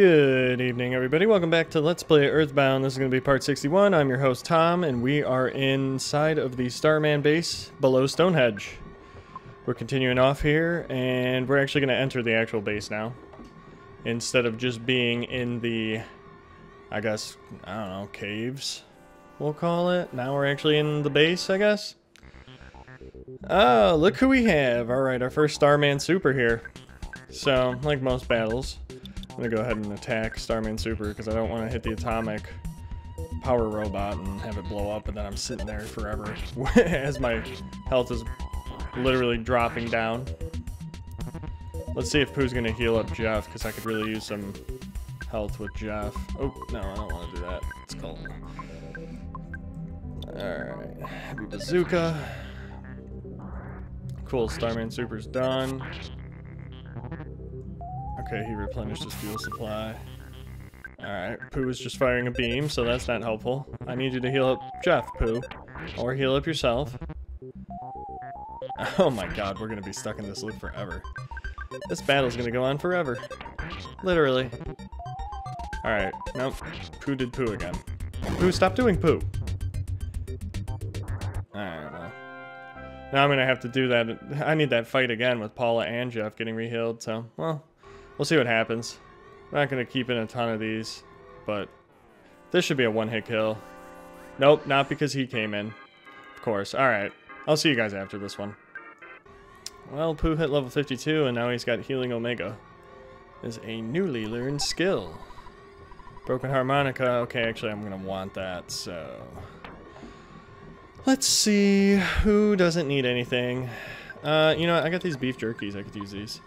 Good evening, everybody. Welcome back to Let's Play Earthbound. This is going to be part 61. I'm your host, Tom, and we are inside of the Starman base below Stonehenge. We're continuing off here, and we're actually going to enter the actual base now. Instead of just being in the, I guess, I don't know, caves, we'll call it. Now we're actually in the base, I guess. Oh, look who we have. Alright, our first Starman Super here. So, like most battles, I'm gonna go ahead and attack Starman Super because I don't want to hit the atomic power robot and have it blow up and then I'm sitting there forever as my health is literally dropping down. Let's see if Poo's gonna heal up Jeff because I could really use some health with Jeff. Oh, no, I don't want to do that. It's called... Alright, heavy bazooka. Cool, Starman Super's done. Okay, he replenished his fuel supply. Alright, Poo is just firing a beam, so that's not helpful. I need you to heal up Jeff, Poo. Or heal up yourself. Oh my god, we're gonna be stuck in this loop forever. This battle's gonna go on forever. Literally. Alright, nope. Poo did Poo again. Poo, stop doing Poo! Alright, well. Now I'm gonna have to do that. I need that fight again with Paula and Jeff getting rehealed, so, well, We'll see what happens. I'm not going to keep in a ton of these, but this should be a one-hit kill. Nope, not because he came in. Of course. Alright, I'll see you guys after this one. Well, Poo hit level 52, and now he's got Healing Omega. Is a newly learned skill. Broken Harmonica. Okay, actually, I'm going to want that, so... Let's see. Who doesn't need anything? Uh, you know what? I got these beef jerkies. I could use these.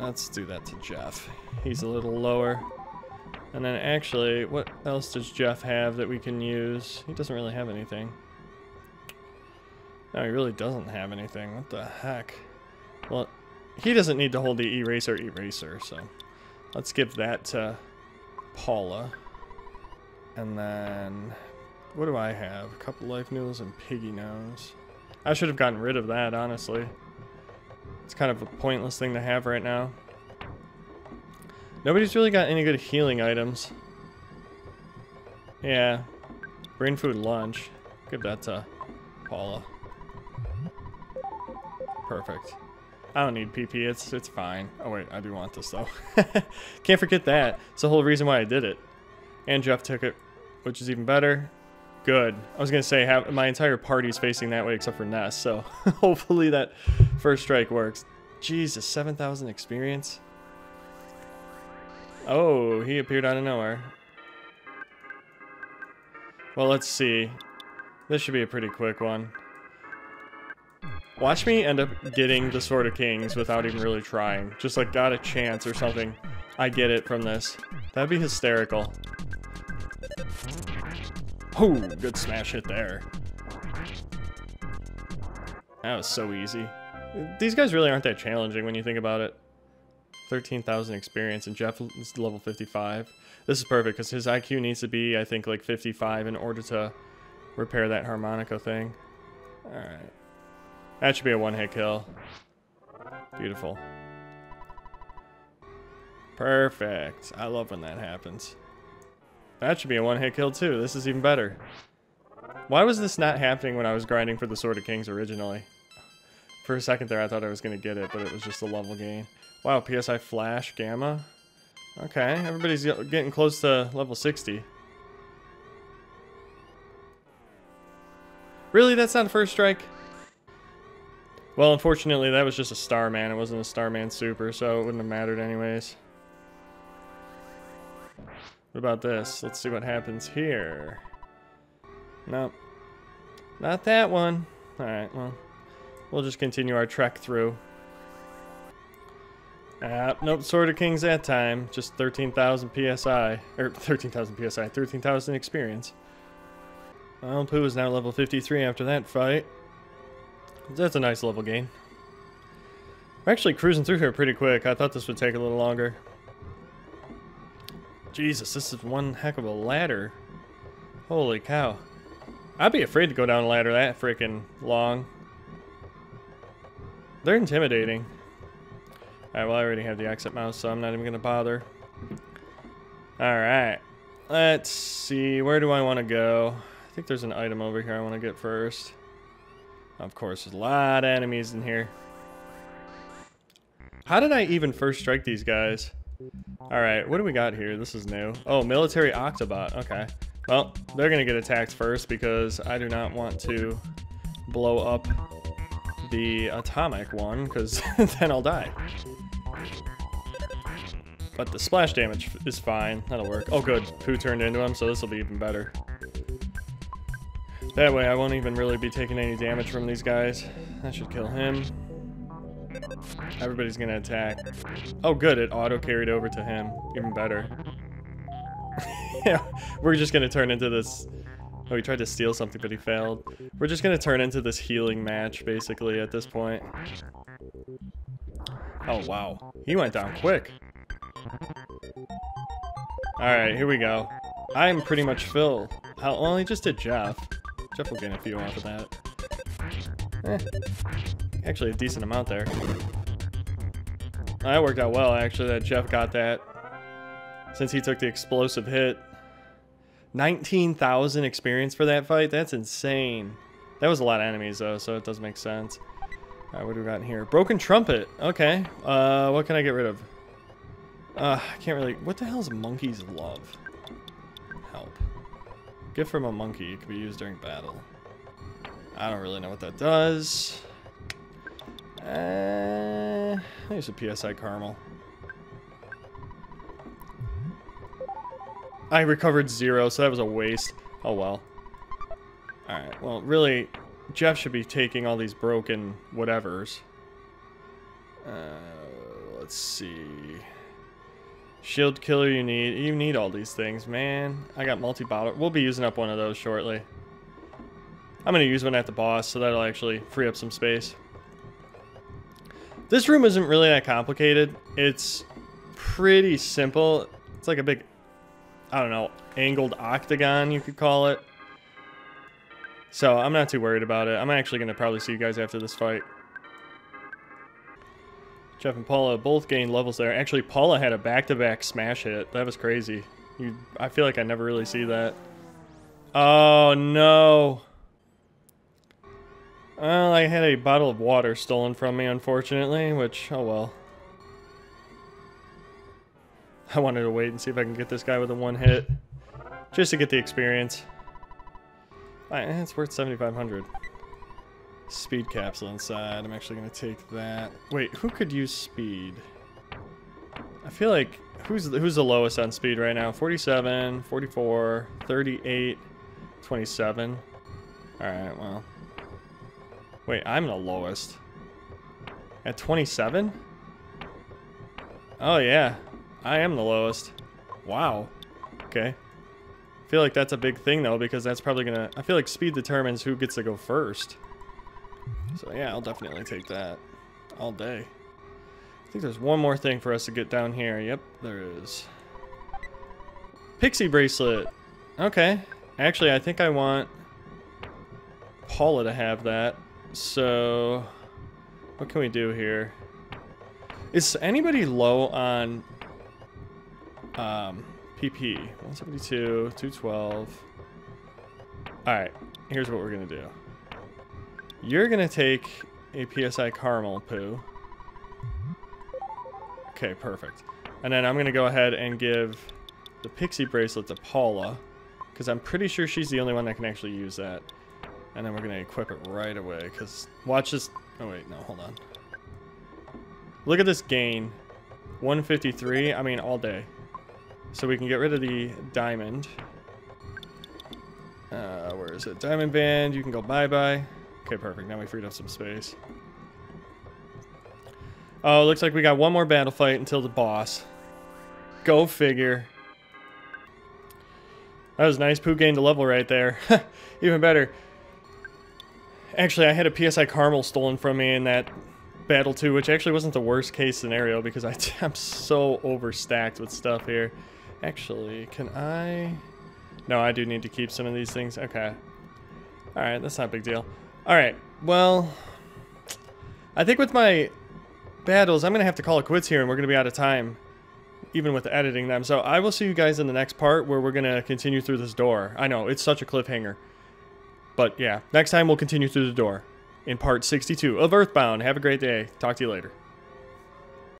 Let's do that to Jeff. He's a little lower. And then actually, what else does Jeff have that we can use? He doesn't really have anything. No, he really doesn't have anything. What the heck? Well, he doesn't need to hold the eraser eraser, so let's give that to Paula. And then, what do I have? A couple life noodles and piggy nose. I should have gotten rid of that, honestly. It's kind of a pointless thing to have right now. Nobody's really got any good healing items. Yeah. Brain food lunch. Give that to Paula. Perfect. I don't need PP, it's it's fine. Oh wait, I do want this though. Can't forget that. It's the whole reason why I did it. And Jeff took it, which is even better. Good. I was gonna say have my entire party's facing that way except for Ness, so hopefully that first strike works. Jesus, 7,000 experience? Oh, he appeared out of nowhere. Well, let's see. This should be a pretty quick one. Watch me end up getting the Sword of Kings without even really trying. Just like got a chance or something. I get it from this. That'd be hysterical. Oh, good smash hit there. That was so easy. These guys really aren't that challenging when you think about it. 13,000 experience and Jeff is level 55. This is perfect because his IQ needs to be, I think, like 55 in order to repair that harmonica thing. Alright. That should be a one-hit kill. Beautiful. Perfect. I love when that happens. That should be a one-hit kill too. This is even better. Why was this not happening when I was grinding for the Sword of Kings originally? For a second there, I thought I was going to get it, but it was just a level gain. Wow, PSI Flash, Gamma. Okay, everybody's getting close to level 60. Really? That's not a first strike? Well, unfortunately, that was just a Starman. It wasn't a Starman Super, so it wouldn't have mattered anyways. What about this? Let's see what happens here. Nope. Not that one. Alright, well. We'll just continue our trek through. Uh, nope, Sword of Kings that time. Just 13,000 PSI. Or 13,000 PSI. 13,000 experience. Well, Poo is now level 53 after that fight. That's a nice level gain. We're actually cruising through here pretty quick. I thought this would take a little longer. Jesus, this is one heck of a ladder. Holy cow. I'd be afraid to go down a ladder that freaking long. They're intimidating. Alright, well I already have the exit mouse, so I'm not even going to bother. Alright. Let's see. Where do I want to go? I think there's an item over here I want to get first. Of course, there's a lot of enemies in here. How did I even first strike these guys? Alright, what do we got here? This is new. Oh, military Octobot. Okay. Well, they're going to get attacked first because I do not want to blow up the atomic one because then I'll die. But the splash damage is fine. That'll work. Oh, good. Poo turned into him, so this will be even better. That way I won't even really be taking any damage from these guys. That should kill him. Everybody's gonna attack. Oh good, it auto-carried over to him. Even better. yeah, we're just gonna turn into this... Oh, he tried to steal something, but he failed. We're just gonna turn into this healing match, basically, at this point. Oh, wow. He went down quick. Alright, here we go. I'm pretty much Phil. How, well, he just did Jeff. Jeff will gain a few off of that. Eh. Actually, a decent amount there. That worked out well, actually, that Jeff got that. Since he took the explosive hit. 19,000 experience for that fight? That's insane. That was a lot of enemies, though, so it does make sense. Alright, what do we got in here? Broken Trumpet. Okay. Uh, what can I get rid of? Uh, I can't really... What the hell is Monkey's Love? Help. Gift from a monkey It can be used during battle. I don't really know what that does. Uh, Use a PSI Caramel. I recovered zero, so that was a waste. Oh well. Alright, well, really, Jeff should be taking all these broken whatevers. Uh, let's see. Shield killer you need. You need all these things, man. I got multi-bottle. We'll be using up one of those shortly. I'm going to use one at the boss, so that'll actually free up some space. This room isn't really that complicated. It's pretty simple. It's like a big, I don't know, angled octagon, you could call it. So I'm not too worried about it. I'm actually going to probably see you guys after this fight. Jeff and Paula both gained levels there. Actually, Paula had a back-to-back -back smash hit. That was crazy. You, I feel like I never really see that. Oh, no. Well, I had a bottle of water stolen from me, unfortunately, which, oh well. I wanted to wait and see if I can get this guy with a one hit. Just to get the experience. Right, it's worth 7,500. Speed capsule inside. I'm actually going to take that. Wait, who could use speed? I feel like... Who's, who's the lowest on speed right now? 47, 44, 38, 27. Alright, well. Wait, I'm the lowest. At 27? Oh, yeah. I am the lowest. Wow. Okay. I feel like that's a big thing, though, because that's probably gonna... I feel like speed determines who gets to go first. So, yeah, I'll definitely take that. All day. I think there's one more thing for us to get down here. Yep, there is. Pixie bracelet. Okay. Actually, I think I want Paula to have that. So, what can we do here? Is anybody low on um, PP? 172, 212. Alright, here's what we're going to do. You're going to take a PSI caramel poo. Okay, perfect. And then I'm going to go ahead and give the pixie bracelet to Paula. Because I'm pretty sure she's the only one that can actually use that. And then we're going to equip it right away, because watch this... Oh, wait, no, hold on. Look at this gain. 153, I mean, all day. So we can get rid of the diamond. Uh, where is it? Diamond band, you can go bye-bye. Okay, perfect. Now we freed up some space. Oh, looks like we got one more battle fight until the boss. Go figure. That was nice. Poo gained a level right there. Even better. Actually, I had a PSI Caramel stolen from me in that battle too, which actually wasn't the worst case scenario because I, I'm so overstacked with stuff here. Actually, can I... No, I do need to keep some of these things. Okay. Alright, that's not a big deal. Alright, well... I think with my battles, I'm going to have to call it quits here and we're going to be out of time. even with editing them. So I will see you guys in the next part where we're going to continue through this door. I know, it's such a cliffhanger. But yeah, next time we'll continue through the door in part 62 of Earthbound. Have a great day. Talk to you later.